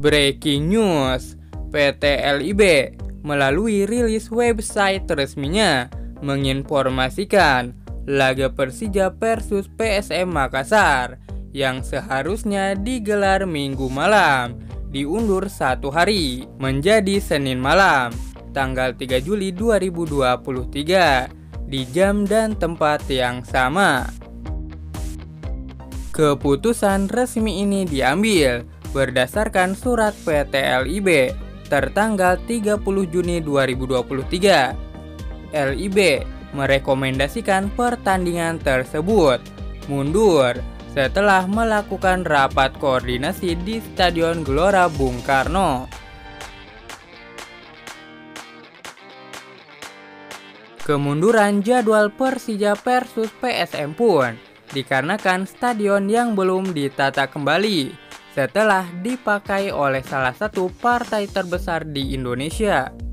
Breaking news, PT LIB melalui rilis website resminya menginformasikan laga Persija versus PSM Makassar yang seharusnya digelar minggu malam diundur satu hari menjadi Senin malam tanggal 3 Juli 2023 di jam dan tempat yang sama. Keputusan resmi ini diambil berdasarkan surat PT LIB tertanggal 30 Juni 2023. LIB merekomendasikan pertandingan tersebut mundur setelah melakukan rapat koordinasi di Stadion Gelora Bung Karno. Kemunduran jadwal Persija versus PSM pun dikarenakan stadion yang belum ditata kembali setelah dipakai oleh salah satu partai terbesar di Indonesia.